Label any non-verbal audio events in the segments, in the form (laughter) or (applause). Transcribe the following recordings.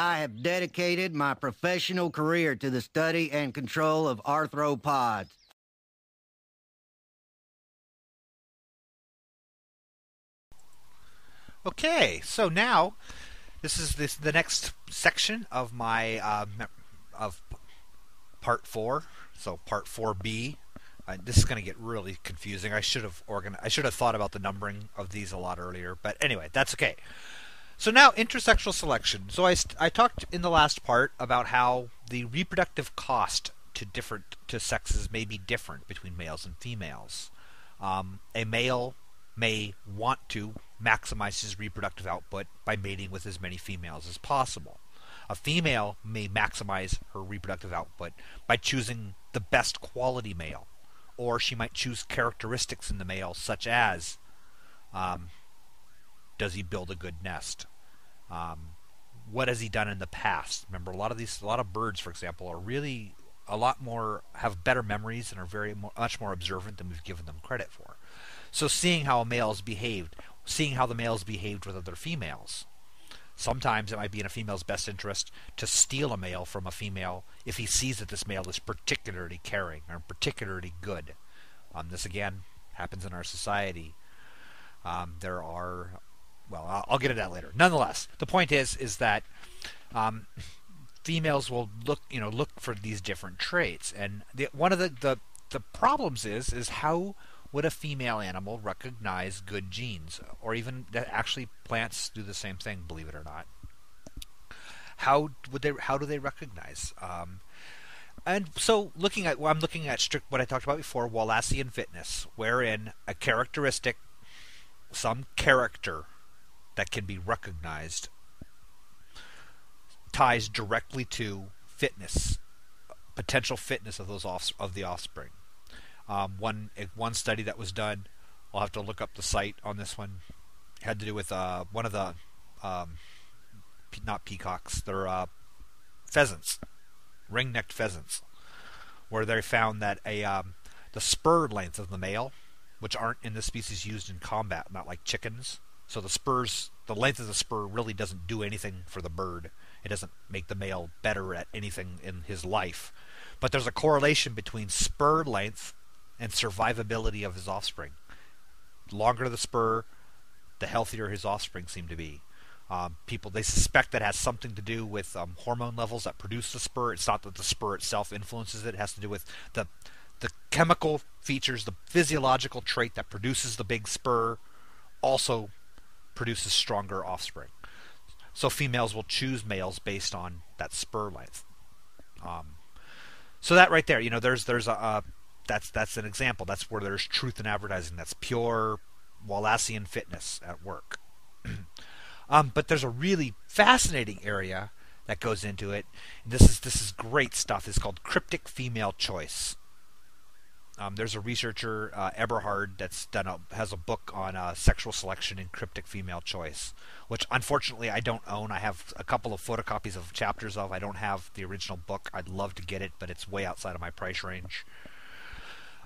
I have dedicated my professional career to the study and control of arthropods. Okay, so now this is this the next section of my uh, of part four. So part four B. Uh, this is going to get really confusing. I should have organ- I should have thought about the numbering of these a lot earlier. But anyway, that's okay. So now intersexual selection. So I, I talked in the last part about how the reproductive cost to different to sexes may be different between males and females. Um, a male may want to maximize his reproductive output by mating with as many females as possible. A female may maximize her reproductive output by choosing the best quality male, or she might choose characteristics in the male, such as um, does he build a good nest? Um, what has he done in the past? Remember, a lot of these, a lot of birds, for example, are really a lot more have better memories and are very much more observant than we've given them credit for. So seeing how a male has behaved, seeing how the males behaved with other females. Sometimes it might be in a female's best interest to steal a male from a female if he sees that this male is particularly caring or particularly good. Um, this again happens in our society. Um, there are, well, I'll, get into that later. Nonetheless, the point is, is that um, females will look, you know, look for these different traits, and the, one of the, the the problems is, is how would a female animal recognize good genes? Or even that actually plants do the same thing, believe it or not. How would they? How do they recognize? Um, and so, looking at well, I'm looking at strict what I talked about before, Wallacean fitness, wherein a characteristic, some character that can be recognized, ties directly to fitness, potential fitness of those off, of the offspring. Um, one one study that was done, I'll have to look up the site on this one. Had to do with uh, one of the um, not peacocks, they're uh, pheasants, ring-necked pheasants, where they found that a um, the spur length of the male, which aren't in the species used in combat, not like chickens. So the spurs, the length of the spur really doesn't do anything for the bird. It doesn't make the male better at anything in his life. But there's a correlation between spur length and survivability of his offspring. Longer the spur, the healthier his offspring seem to be. Um, people they suspect that has something to do with um, hormone levels that produce the spur. It's not that the spur itself influences it. It has to do with the the chemical features, the physiological trait that produces the big spur, also produces stronger offspring. So females will choose males based on that spur length. Um, so that right there, you know, there's there's a, that's that's an example. That's where there's truth in advertising. That's pure Wallacean fitness at work. (clears throat) um, but there's a really fascinating area that goes into it. And this is this is great stuff. It's called cryptic female choice. Um, there's a researcher uh, Eberhard that's done a, has a book on uh, sexual selection and cryptic female choice, which unfortunately I don't own. I have a couple of photocopies of chapters of. I don't have the original book. I'd love to get it, but it's way outside of my price range.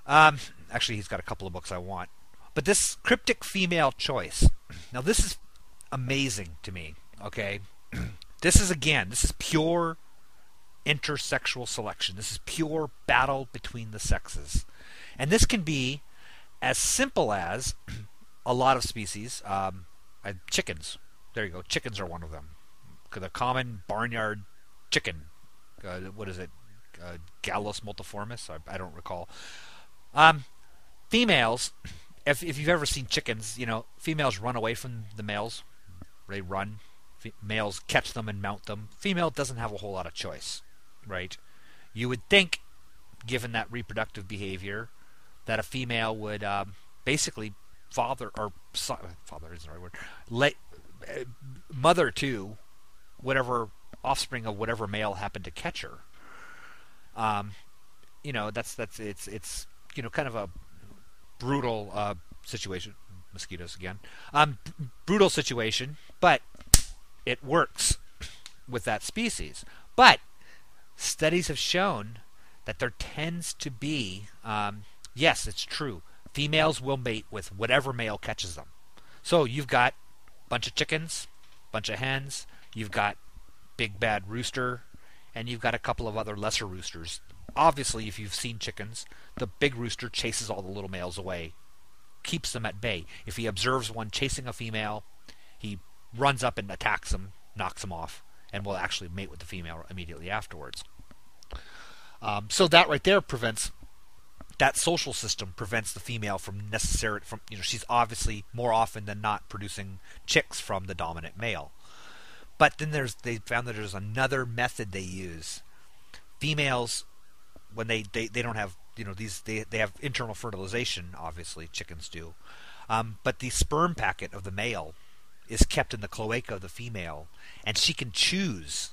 Um, actually, he's got a couple of books I want. But this cryptic female choice. Now, this is amazing to me. Okay, (clears throat) this is again, this is pure intersexual selection. This is pure battle between the sexes, and this can be as simple as (clears throat) a lot of species. Um, chickens. There you go. Chickens are one of them. The common barnyard chicken. Uh, what is it? Uh, Gallus multiformis. I, I don't recall. Um, females, (clears throat) if if you've ever seen chickens, you know females run away from the males. They run. F- males catch them and mount them. Female doesn't have a whole lot of choice, right? You would think, given that reproductive behavior, that a female would um, basically father or son, father isn't the right word, let, uh, mother to whatever offspring of whatever male happened to catch her. Um, you know that's that's it's it's you know, kind of a brutal uh, situation. Mosquitoes again. Um, b- brutal situation, but it works with that species. But studies have shown that there tends to be, um, yes, it's true. Females will mate with whatever male catches them. So you've got a bunch of chickens, bunch of hens. You've got big bad rooster, and you've got a couple of other lesser roosters. Obviously, if you've seen chickens, the big rooster chases all the little males away, keeps them at bay. If he observes one chasing a female, he runs up and attacks them, knocks them off, and will actually mate with the female immediately afterwards. Um, so that right there prevents that social system prevents the female from necessary from you know she's obviously more often than not producing chicks from the dominant male. But then there's they found that there's another method they use. Females when they, they, they don't have you know these they, they have internal fertilization obviously chickens do um, but the sperm packet of the male is kept in the cloaca of the female and she can choose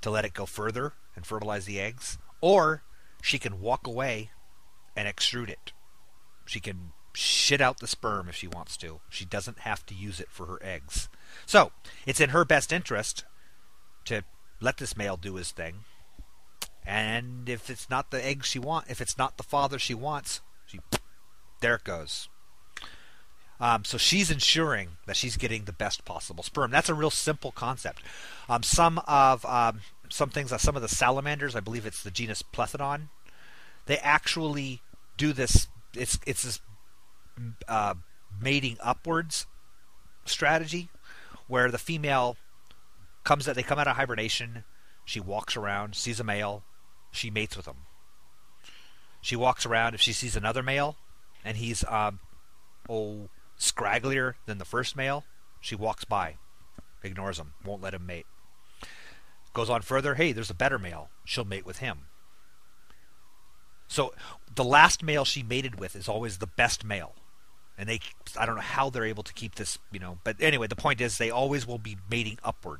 to let it go further and fertilize the eggs or she can walk away and extrude it she can shit out the sperm if she wants to she doesn't have to use it for her eggs so it's in her best interest to let this male do his thing and if it's not the egg she wants, if it's not the father she wants, she there it goes. Um, so she's ensuring that she's getting the best possible sperm. That's a real simple concept. Um, some of um, some things, some of the salamanders, I believe it's the genus Plethodon, they actually do this. It's it's this uh, mating upwards strategy, where the female comes out. They come out of hibernation. She walks around, sees a male, she mates with him. She walks around if she sees another male and he's um, oh scragglier than the first male, she walks by, ignores him, won't let him mate. Goes on further, hey, there's a better male. She'll mate with him. So the last male she mated with is always the best male. And they I don't know how they're able to keep this, you know, but anyway, the point is they always will be mating upward.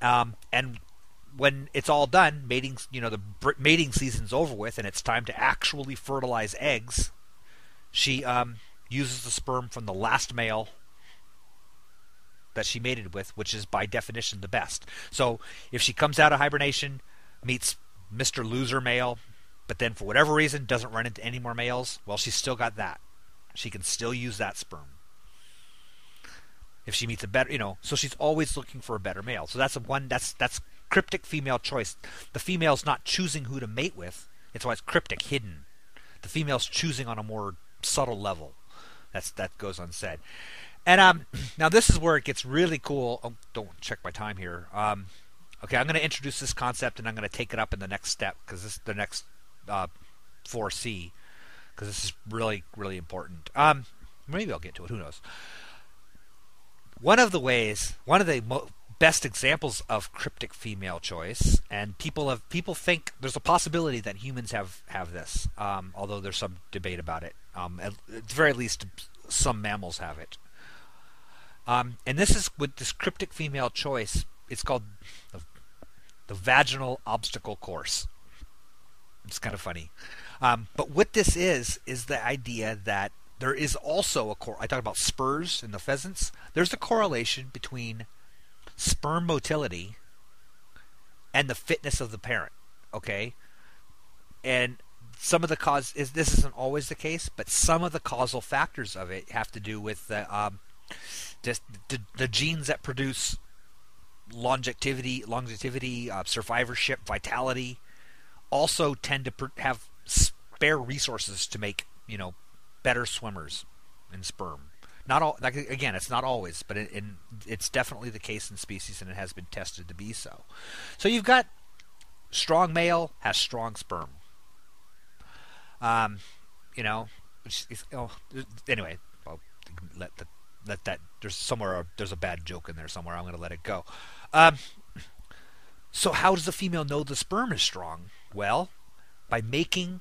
Um, and when it's all done, mating, you know, the mating season's over with, and it's time to actually fertilize eggs. She um, uses the sperm from the last male that she mated with, which is by definition the best. So if she comes out of hibernation, meets Mr. Loser male, but then for whatever reason doesn't run into any more males, well, she's still got that. She can still use that sperm. If she meets a better, you know, so she's always looking for a better male. So that's a one. That's that's cryptic female choice. The female's not choosing who to mate with. It's why it's cryptic, hidden. The female's choosing on a more subtle level. That's that goes unsaid. And um, now this is where it gets really cool. Oh, don't check my time here. Um, okay, I'm going to introduce this concept and I'm going to take it up in the next step because this is the next uh, 4C because this is really really important. Um, maybe I'll get to it. Who knows? One of the ways, one of the mo- best examples of cryptic female choice, and people have people think there's a possibility that humans have have this, um, although there's some debate about it. Um, at, at, the very least, some mammals have it. Um, and this is with this cryptic female choice. It's called the, the vaginal obstacle course. It's kind of funny, um, but what this is is the idea that there is also a. I talked about spurs in the pheasants. There's a correlation between sperm motility and the fitness of the parent. Okay, and some of the cause is this isn't always the case, but some of the causal factors of it have to do with the um, just the, the genes that produce longevity, longevity, uh, survivorship, vitality, also tend to pr- have spare resources to make you know better swimmers in sperm. Not all. Like, again, it's not always, but it, in, it's definitely the case in species, and it has been tested to be so. So you've got strong male has strong sperm. Um, you know, oh, anyway, I'll let the let that. There's somewhere there's a bad joke in there somewhere. I'm going to let it go. Um, so how does the female know the sperm is strong? Well, by making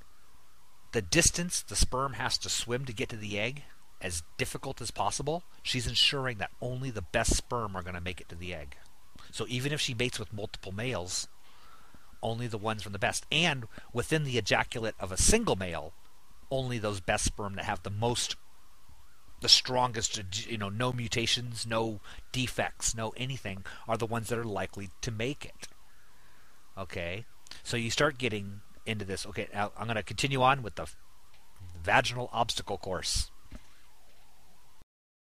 the distance the sperm has to swim to get to the egg as difficult as possible, she's ensuring that only the best sperm are going to make it to the egg. So even if she mates with multiple males, only the ones from the best. And within the ejaculate of a single male, only those best sperm that have the most, the strongest, you know, no mutations, no defects, no anything, are the ones that are likely to make it. Okay? So you start getting into this. Okay, now I'm going to continue on with the vaginal obstacle course.